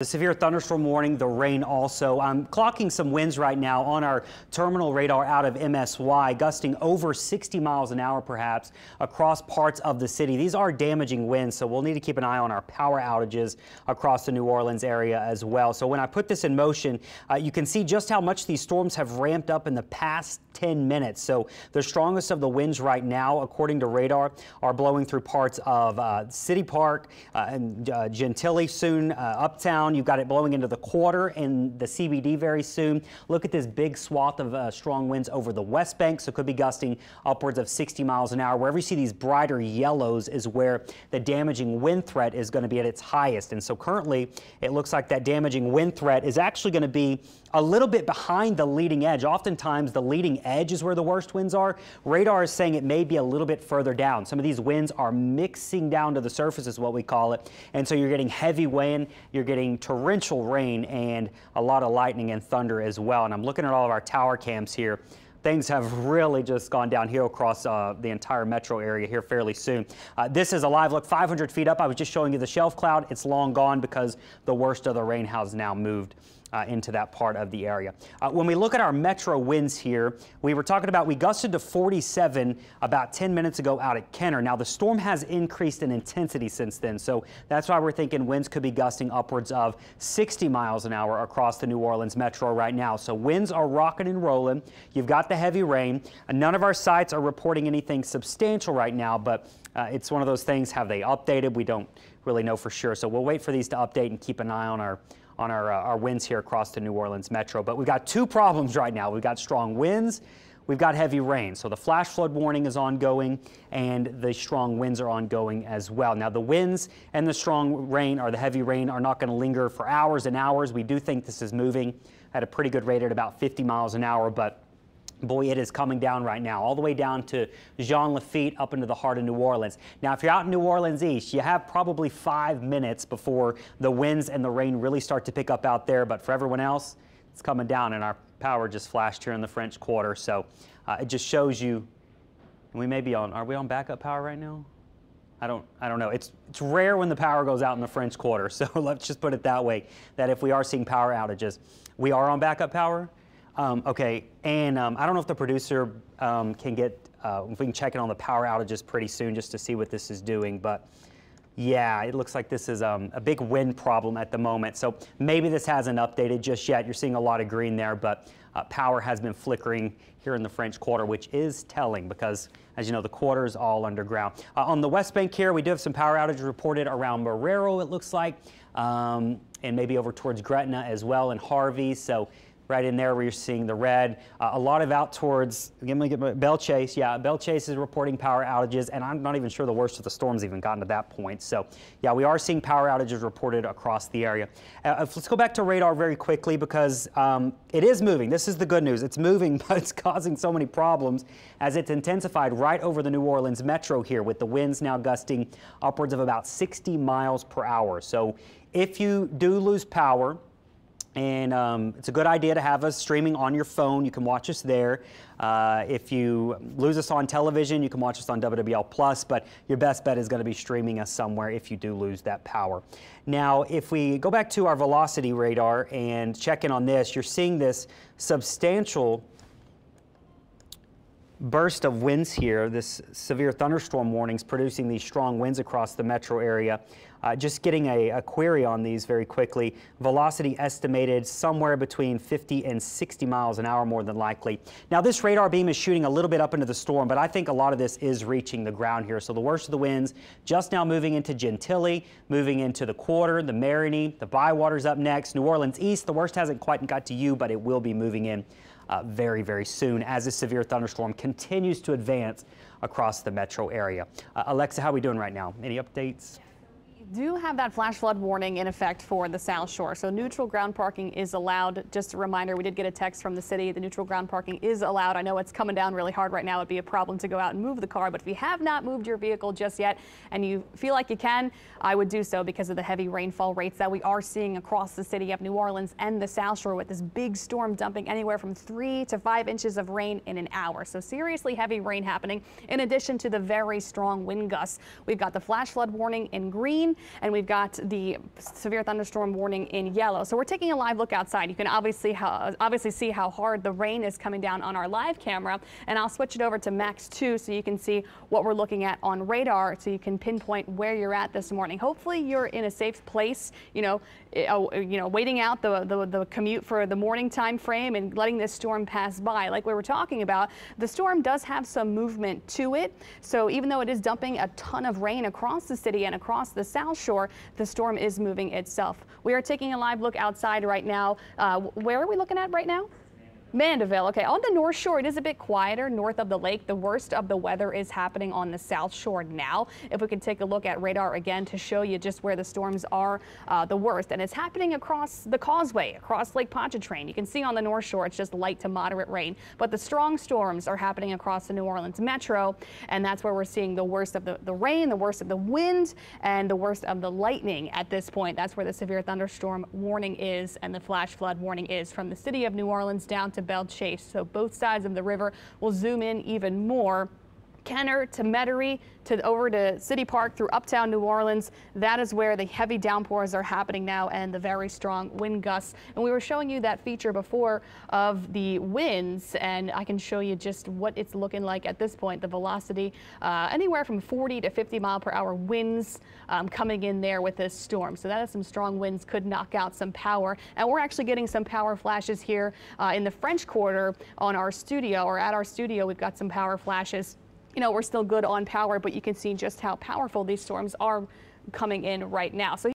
The severe thunderstorm warning, the rain also. I'm clocking some winds right now on our terminal radar out of MSY, gusting over 60 miles an hour perhaps across parts of the city. These are damaging winds, so we'll need to keep an eye on our power outages across the New Orleans area as well. So when I put this in motion, uh, you can see just how much these storms have ramped up in the past 10 minutes. So the strongest of the winds right now, according to radar, are blowing through parts of uh, City Park uh, and uh, Gentilly soon, uh, Uptown, You've got it blowing into the quarter and the CBD very soon. Look at this big swath of uh, strong winds over the West Bank, so it could be gusting upwards of 60 miles an hour. Wherever you see these brighter yellows is where the damaging wind threat is going to be at its highest. And so currently, it looks like that damaging wind threat is actually going to be a little bit behind the leading edge. Oftentimes, the leading edge is where the worst winds are. Radar is saying it may be a little bit further down. Some of these winds are mixing down to the surface, is what we call it. And so you're getting heavy wind, you're getting torrential rain, and a lot of lightning and thunder as well. And I'm looking at all of our tower cams here things have really just gone downhill across uh, the entire metro area here fairly soon. Uh, this is a live look 500 feet up. I was just showing you the shelf cloud. It's long gone because the worst of the rain has now moved uh, into that part of the area. Uh, when we look at our metro winds here, we were talking about we gusted to 47 about 10 minutes ago out at Kenner. Now the storm has increased in intensity since then, so that's why we're thinking winds could be gusting upwards of 60 miles an hour across the New Orleans metro right now. So winds are rocking and rolling. You've got the heavy rain. none of our sites are reporting anything substantial right now, but uh, it's one of those things. Have they updated? We don't really know for sure. So we'll wait for these to update and keep an eye on our on our, uh, our winds here across the New Orleans metro. But we've got two problems right now. We've got strong winds. We've got heavy rain. So the flash flood warning is ongoing and the strong winds are ongoing as well. Now the winds and the strong rain or the heavy rain are not going to linger for hours and hours. We do think this is moving at a pretty good rate at about 50 miles an hour, but Boy, it is coming down right now, all the way down to Jean Lafitte up into the heart of New Orleans. Now, if you're out in New Orleans East, you have probably five minutes before the winds and the rain really start to pick up out there. But for everyone else, it's coming down, and our power just flashed here in the French Quarter. So uh, it just shows you, we may be on, are we on backup power right now? I don't, I don't know. It's, it's rare when the power goes out in the French Quarter. So let's just put it that way, that if we are seeing power outages, we are on backup power. Um, okay, and um, I don't know if the producer um, can get, uh, if we can check in on the power outages pretty soon just to see what this is doing, but yeah, it looks like this is um, a big wind problem at the moment. So maybe this hasn't updated just yet. You're seeing a lot of green there, but uh, power has been flickering here in the French Quarter, which is telling because, as you know, the quarter is all underground. Uh, on the West Bank here, we do have some power outages reported around Marrero, it looks like, um, and maybe over towards Gretna as well and Harvey. So right in there where you're seeing the red. Uh, a lot of out towards, Belle Chasse. Yeah, Belle Chasse is reporting power outages, and I'm not even sure the worst of the storm's even gotten to that point. So, yeah, we are seeing power outages reported across the area. Uh, let's go back to radar very quickly because um, it is moving. This is the good news. It's moving, but it's causing so many problems as it's intensified right over the New Orleans metro here with the winds now gusting upwards of about 60 miles per hour. So if you do lose power, and um, it's a good idea to have us streaming on your phone. You can watch us there. Uh, if you lose us on television, you can watch us on WWL Plus, but your best bet is going to be streaming us somewhere if you do lose that power. Now, if we go back to our velocity radar and check in on this, you're seeing this substantial burst of winds here, this severe thunderstorm warnings producing these strong winds across the metro area. Uh, just getting a, a, query on these very quickly. Velocity estimated somewhere between 50 and 60 miles an hour more than likely. Now this radar beam is shooting a little bit up into the storm, but I think a lot of this is reaching the ground here. So the worst of the winds just now moving into Gentilly, moving into the quarter, the Marigny, the Bywater's up next. New Orleans East, the worst hasn't quite got to you, but it will be moving in uh, very, very soon as this severe thunderstorm continues to advance across the metro area. Uh, Alexa, how are we doing right now? Any updates? Do have that flash flood warning in effect for the South Shore. So neutral ground parking is allowed. Just a reminder, we did get a text from the city. The neutral ground parking is allowed. I know it's coming down really hard right now. It'd be a problem to go out and move the car. But if you have not moved your vehicle just yet and you feel like you can, I would do so because of the heavy rainfall rates that we are seeing across the city of New Orleans and the South Shore with this big storm dumping anywhere from three to five inches of rain in an hour. So seriously heavy rain happening in addition to the very strong wind gusts. We've got the flash flood warning in green and we've got the severe thunderstorm warning in yellow. So we're taking a live look outside. You can obviously obviously see how hard the rain is coming down on our live camera, and I'll switch it over to Max 2 so you can see what we're looking at on radar so you can pinpoint where you're at this morning. Hopefully you're in a safe place, you know, eh, oh, you know, waiting out the, the, the commute for the morning time frame and letting this storm pass by. Like we were talking about, the storm does have some movement to it. So even though it is dumping a ton of rain across the city and across the South Shore, the storm is moving itself. We are taking a live look outside right now. Uh, where are we looking at right now? Mandeville, okay. On the North Shore, it is a bit quieter north of the lake. The worst of the weather is happening on the South Shore now. If we can take a look at radar again to show you just where the storms are uh, the worst. And it's happening across the causeway, across Lake Pontchartrain. You can see on the North Shore, it's just light to moderate rain. But the strong storms are happening across the New Orleans metro. And that's where we're seeing the worst of the, the rain, the worst of the wind, and the worst of the lightning at this point. That's where the severe thunderstorm warning is and the flash flood warning is from the city of New Orleans down to to Belle Chasse. So both sides of the river will zoom in even more. Kenner to Metairie to over to City Park through uptown New Orleans. That is where the heavy downpours are happening now and the very strong wind gusts. And we were showing you that feature before of the winds and I can show you just what it's looking like at this point. The velocity uh, anywhere from 40 to 50 mile per hour winds um, coming in there with this storm. So that is some strong winds could knock out some power. And we're actually getting some power flashes here uh, in the French Quarter on our studio or at our studio. We've got some power flashes you know, we're still good on power, but you can see just how powerful these storms are coming in right now. So